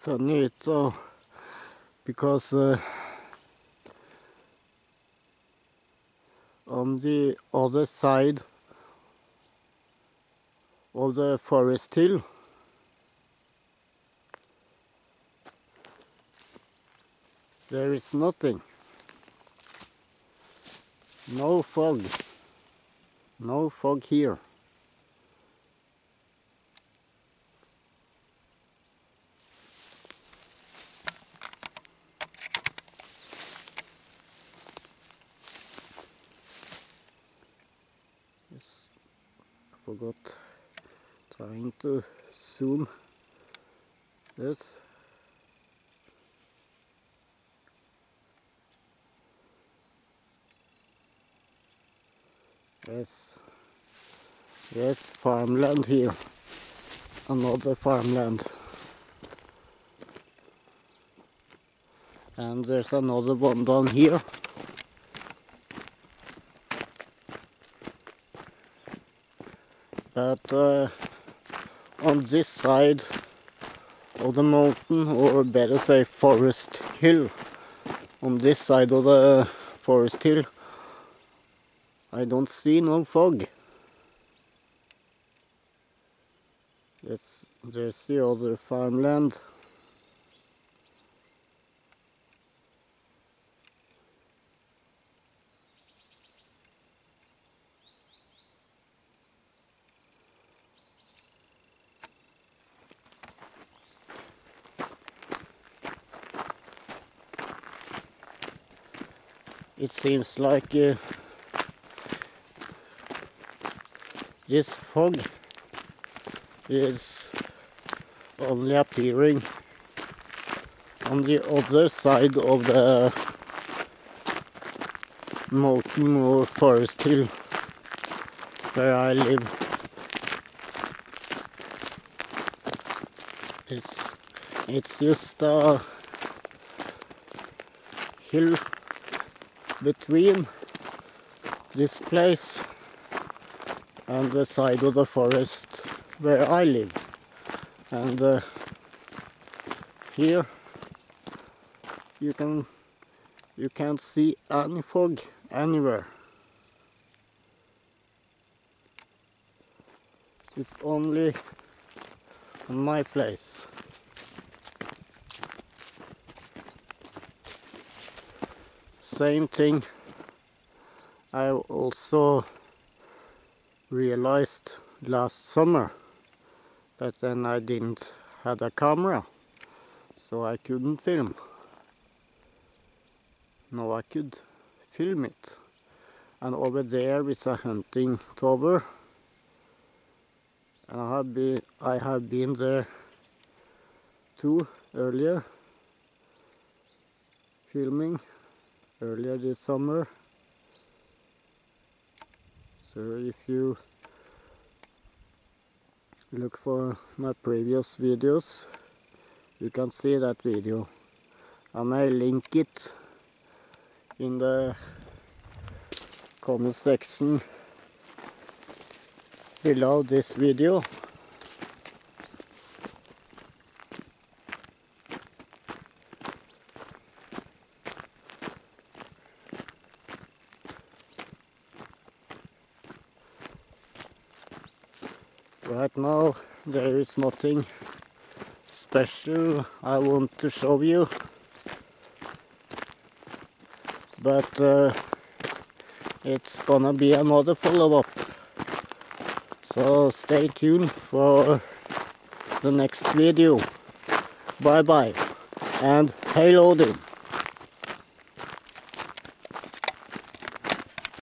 funny it's so because uh, on the other side of the forest hill there is nothing. No fog. No fog here Yes, I forgot trying to zoom this. Yes, yes, farmland here. Another farmland. And there's another one down here. But uh, on this side of the mountain, or better say forest hill, on this side of the forest hill, I don't see no fog. Yes, there's the other farmland. It seems like uh, this fog is only appearing on the other side of the mountain or forest hill where I live. It's, it's just a hill between this place and the side of the forest where I live. And uh, here you can you can't see any fog anywhere. It's only on my place. Same thing. I also realized last summer but then I didn't have a camera so I couldn't film. Now I could film it. And over there is a hunting tower. And I have been, I have been there too earlier filming earlier this summer. So if you look for my previous videos you can see that video. I may link it in the comment section below this video right now there is nothing special I want to show you. But uh, it's gonna be another follow-up. So stay tuned for the next video. Bye bye and hail Odin